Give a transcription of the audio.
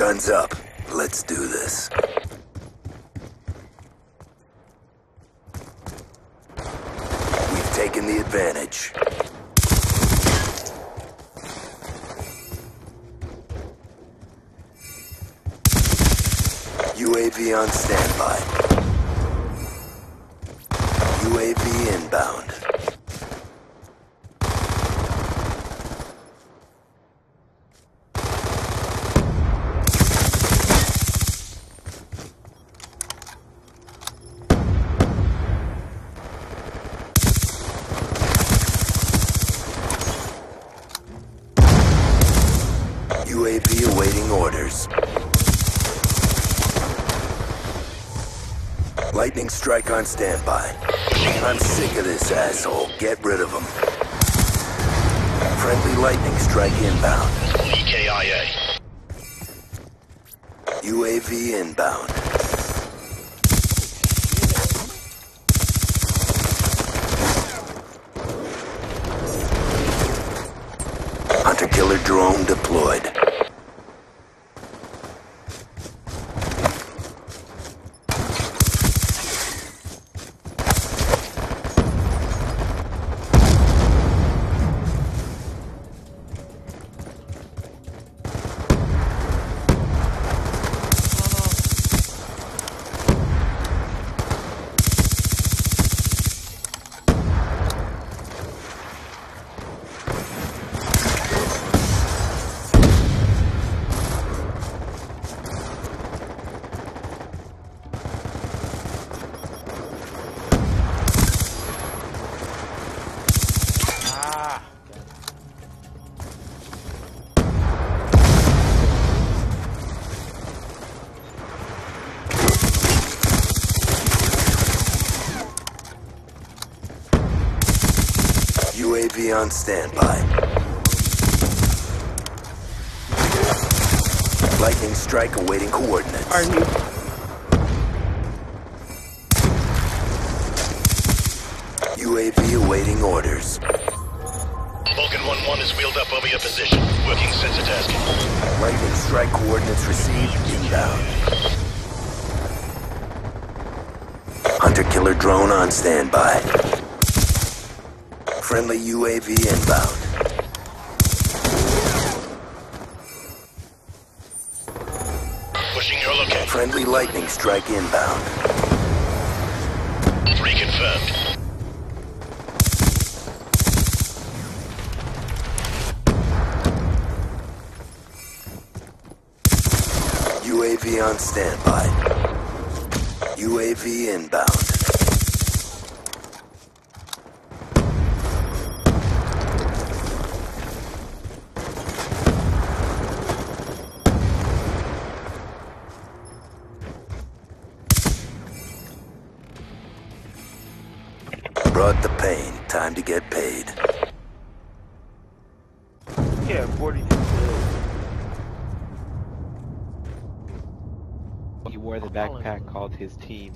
Guns up. Let's do this. We've taken the advantage. UAV on standby. UAV inbound. UAV awaiting orders. Lightning strike on standby. I'm sick of this asshole. Get rid of him. Friendly lightning strike inbound. EKIA. UAV inbound. Hunter killer drone deployed. UAV on standby. Lightning strike awaiting coordinates. Are you? UAV awaiting orders. Vulcan 1-1 is wheeled up over your position. Working sensor tasking. Lightning strike coordinates received inbound. Hunter killer drone on standby. Friendly UAV inbound. Pushing your location. Friendly lightning strike inbound. Reconfirmed. UAV on standby. UAV inbound. Brought the pain. Time to get paid. Yeah, 42 kills. He wore the backpack called his team.